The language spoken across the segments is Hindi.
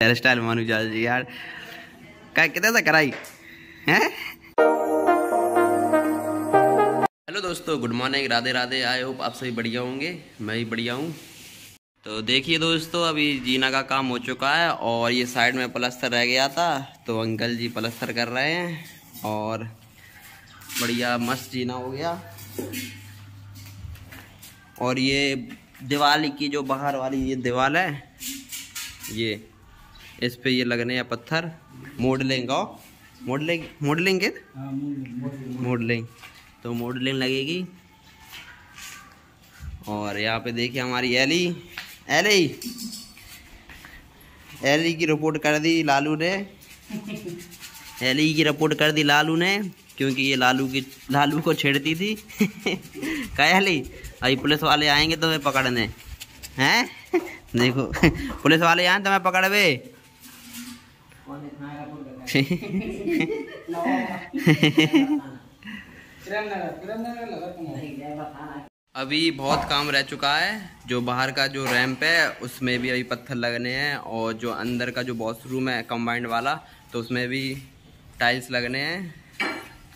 हेयर स्टाइल मानू जा जी यार क्या कितने से कराई हैं हेलो दोस्तों good morning Radhe Radhe. I hope आप सभी बढ़िया होंगे। मैं भी बढ़िया हूँ। तो देखिए दोस्तों, अभी जीना का काम हो चुका है और ये साइड में प्लस्तर रह गया था तो अंकल जी प्लस्तर कर रहे हैं और बढ़िया मस्त जीना हो गया। और ये दिवाली की जो बाहर वाली ये दीवार है, ये इस पे ये लगने या पत्थर। मॉडलिंग का मॉडलिंग मॉडलिंग के मॉडलिंग तो मॉडलिंग लगेगी। और यहाँ पे देखिए हमारी एली एली एली की रिपोर्ट कर दी लालू ने। एली की रिपोर्ट कर दी लालू ने, क्योंकि ये लालू की लालू को छेड़ती थी। क्या एली अभी पुलिस वाले आएँगे तो तुम्हें पकड़ने। हैं? देखो, पुलिस वाले आए तो तुम्हें पकड़वे। अभी बहुत काम रह चुका है, जो बाहर का जो रैंप है, उसमें भी अभी पत्थर लगने हैं और जो अंदर का जो वॉशरूम है कंबाइंड वाला तो उसमें भी टाइल्स लगने हैं।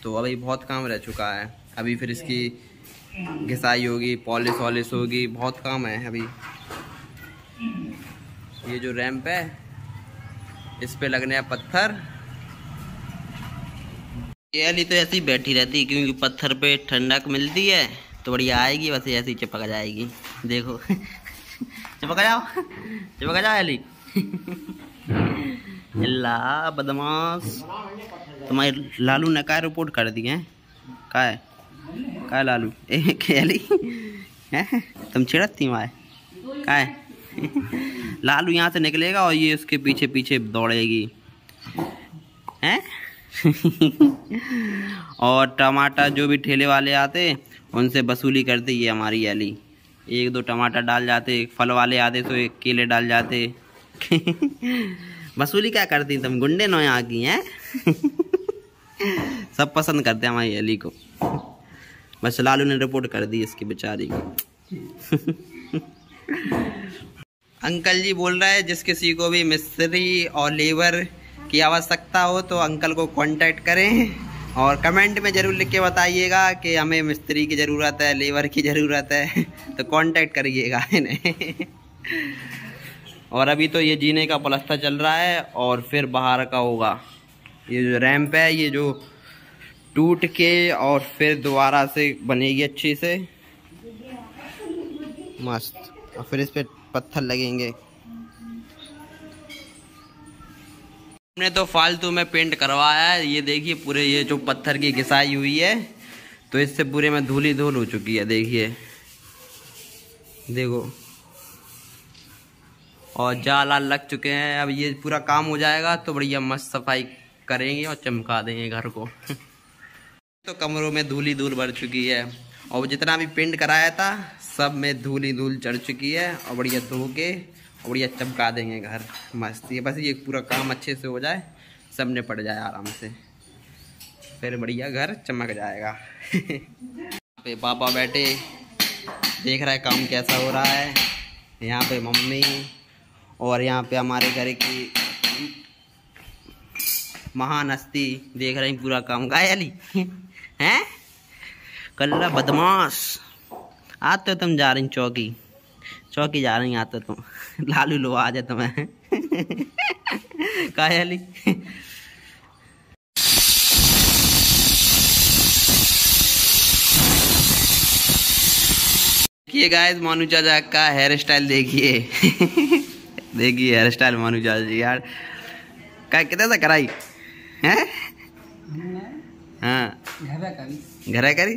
तो अभी बहुत काम रह चुका है। अभी फिर इसकी घिसाई होगी पॉलिश वॉलिश होगी, बहुत काम है अभी। ये जो रैंप है, इस पे लगने हैं पत्थर। अली तो ऐसी बैठी रहती क्योंकि पत्थर पे ठंडक मिलती है तो बढ़िया आएगी वैसे ऐसी चिपक जाएगी। देखो। चिपक जाओ। चिपक जाओ, अली। अल्लाह, बदमाश। तुम्हारे लालू ने क्या रिपोर्ट कर दी है? का है का लालू अली? हैं? तुम छिड़कती माए का है लालू यहाँ से निकलेगा और ये उसके पीछे पीछे दौड़ेगी। और टमाटर जो भी ठेले वाले आते, उनसे वसूली करते ये हमारी अली एक दो टमाटर डाल जाते फल वाले आते तो एक केले डाल जाते। वसूली क्या करती तुम? गुंडे नो यहाँ की हैं? सब पसंद करते हैं हमारी अली को। बस लालू ने रिपोर्ट कर दी इसकी बेचारी को। अंकल जी बोल रहे हैं, जिस किसी को भी मिस्त्री और लेबर की आवश्यकता हो तो अंकल को कांटेक्ट करें और कमेंट में ज़रूर लिख के बताइएगा कि हमें मिस्त्री की ज़रूरत है, लेबर की ज़रूरत है तो कांटेक्ट करिएगा इन्हें। और अभी तो ये जीने का पलस्तर चल रहा है और फिर बाहर का होगा। ये जो रैंप है, ये जो टूट के और फिर दोबारा से बनेगी अच्छी से। मस्त। और फिर इस पर पत्थर लगेंगे। हमने तो फालतू में पेंट करवाया है। ये देखिए पूरे ये जो पत्थर की घिसाई हुई है तो इससे पूरे में धूली धूल हो चुकी है, देखिए। देखो। और जाला लग चुके हैं। अब ये पूरा काम हो जाएगा तो बढ़िया मस्त सफ़ाई करेंगे और चमका देंगे घर को। तो कमरों में धूली धूल भर चुकी है। और जितना भी पेंट कराया था, सब में धूली धूल चढ़ चुकी है और बढ़िया धो के और चमका देंगे घर, मस्त ये बस ये पूरा काम अच्छे से हो जाए सबने पड़ जाए आराम से। फिर बढ़िया घर चमक जाएगा। पे पापा बैठे, देख रहा है काम कैसा हो रहा है। यहाँ पे मम्मी और यहाँ पे हमारे घर की महान हस्ती देख रही पूरा काम। गाय अली हैं? कल्ला बदमाश। आते तो तुम जा रही चौकी चौकी जा रही आते तुम। लालू लो आ जाए तुम्हें कायली। देखिए गाइस मानू चाचा का हेयर स्टाइल देखिए। देखिए हेयर स्टाइल मानू चाचा जी यार। क्या कितने से कराई? हैं? हाँ। घर करी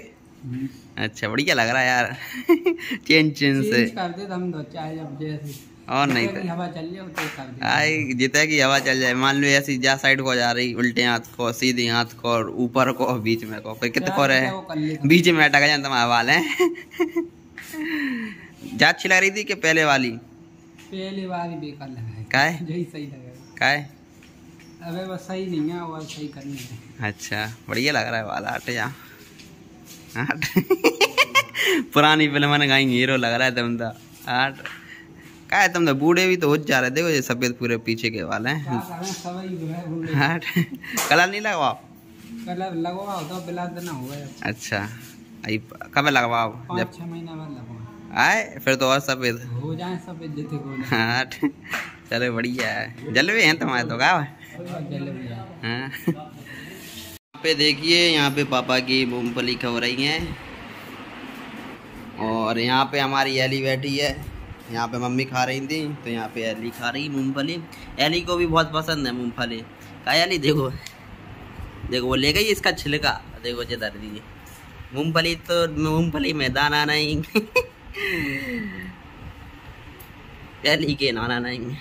अच्छा बढ़िया लग रहा है यार। चेन चेन से। कर दे तो हम दो चाहे जब जैसे। और नहीं की हवा चल जितना की हवा चल जाए मान लो ऐसी जा साइड को जा रही उल्टे हाथ को सीधे हाथ को और ऊपर को और बीच में को फिर कितने को रहे? बीच में अटक जाए तुम्हारे वाल है। जा अच्छी लग रही थी कि पहले वाली? पहली ही बेकार लगा है। काय यही सही लगा काय अबे बस सही नहीं है वो सही करनी है अच्छा बढ़िया लग रहा है वाला हट जा। हट। पुरानी फ़िल्म में गाई हीरो लग रहा है तुम तो। हट। का है तुम तो बूढ़े भी तो हो जा रहे देखो ये सफ़ेद पूरे पीछे के वाले हैं। ही है कलर नहीं लगवाओ? कलर लगवा तो बिला देना हुआ अच्छा आई कब लगवाओ? जब पाँच छः महीना बाद आए फिर तो और सफ़ेद। हो जाए जितने हाँ चलो बढ़िया है। जलवे हैं तुम्हारे तो जलेबी है। हाँ। यहाँ पे देखिए यहाँ पे पापा की मूंगफली खो रही है। और यहाँ पे हमारी एली बैठी है। यहाँ पे मम्मी खा रही थी तो यहाँ पे एली खा रही, मूंगफली। एली को भी बहुत पसंद है मूंगफली। का एली, देखो। देखो, वो ले गई इसका छिलका। देखो जिधर दीजिए मूंगफली तो मूंगफली में दाना नहीं एली के नाना नहीं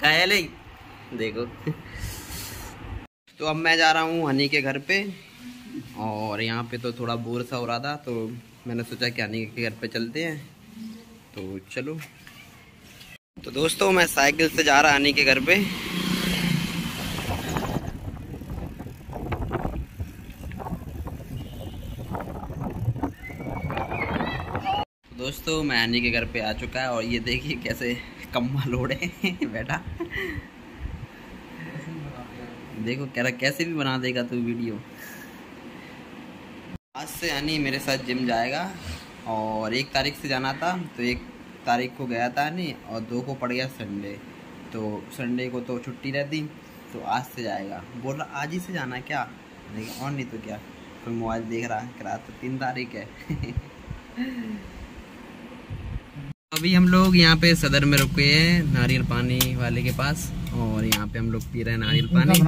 का एली, देखो। तो अब मैं जा रहा हूँ हनी के घर पे, और यहाँ पे तो थोड़ा बोर सा हो रहा था तो मैंने सोचा कि हनी के घर पे चलते हैं। तो चलो। तो दोस्तों, मैं साइकिल से जा रहा हनी के घर पे। दोस्तों, मैं हनी के घर पे आ चुका है और ये देखिए कैसे कम्मा लोड़े बैठा। देखो कह रहा कैसे भी बना देगा तू वीडियो। आज से यानी मेरे साथ जिम जाएगा और एक तारीख से जाना था तो एक तारीख को गया था हनी और दो को पड़ गया संडे। तो संडे को तो छुट्टी रहती तो आज से जाएगा। बोल रहा आज ही से जाना क्या? लेकिन और नहीं तो क्या? फिर मोबाइल देख रहा है रहा तो तीन तारीख है। अभी हम लोग यहाँ पे सदर में रुके हैं नारियल पानी वाले के पास और यहाँ पे हम लोग पी रहे हैं नारियल पानी।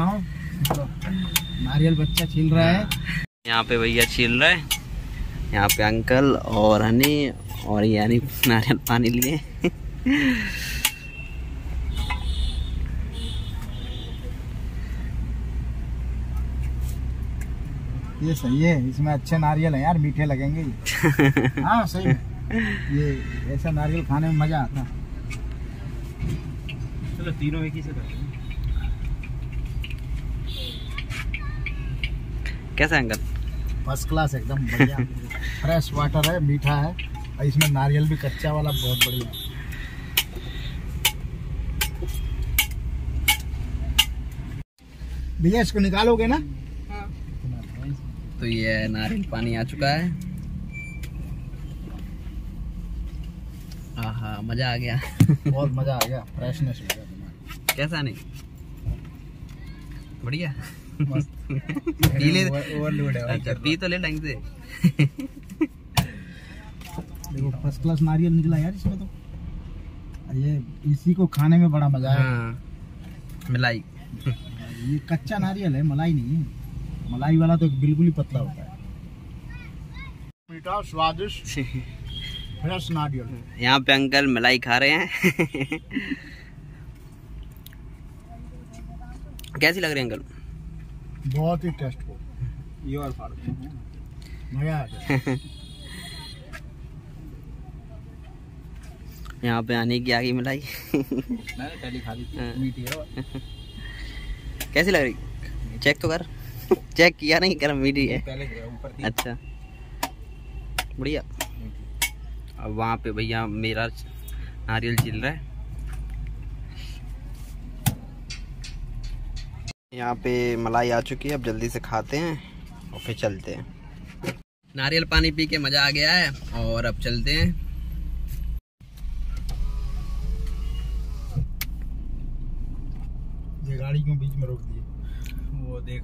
नारियल बच्चा छील रहा है। यहाँ पे भैया छील रहे हैं। यहाँ पे अंकल और हनी और ये हनी नारियल पानी लिए। ये सही है इसमें अच्छे नारियल है यार मीठे लगेंगे हाँ सही ये ऐसा नारियल खाने में मज़ा आता चलो तीनों एक ही से करते हैं। कैसा अंकल? फ़र्स्ट क्लास एकदम बढ़िया। फ्रेश वाटर है मीठा है। और इसमें नारियल भी कच्चा वाला बहुत बढ़िया है। भैया इसको निकालोगे ना? हाँ। तो ये नारियल पानी आ चुका है। आहा मज़ा आ गया। बहुत मज़ा आ गया फ्रेशनेस हो गया। कैसा नहीं? बढ़िया। मस्त। पी ले ओवरलोड है अच्छा पी तो ले ढंग से देखो फ़र्स्ट क्लास नारियल निकला यार इसमें तो। ये इसी को खाने में बड़ा मज़ा है। हाँ मिलाई। ये कच्चा नारियल है मलाई नहीं है। मलाई वाला तो बिल्कुल ही पतला होता है। मीठा स्वादिष्ट फ्रेश नारियल। यहाँ पे अंकल मलाई खा रहे हैं। कैसी लग रही है अंकल? बहुत ही टेस्टफुल ये और फाड़ मज़ा आ गया। यहाँ पे आने की आ गई मलाई। मैंने पहले खा ली हाँ। मीठी है कैसी लग रही? चेक तो कर। चेक किया नहीं कर मीठी है। पहले अच्छा। बढ़िया। अब वहाँ पे भैया मेरा नारियल छिल रहा है। यहाँ पे मलाई आ चुकी है अब जल्दी से खाते हैं और फिर चलते हैं। नारियल पानी पी के मज़ा आ गया है और अब चलते हैं। ये गाड़ी क्यों बीच में रोक दी?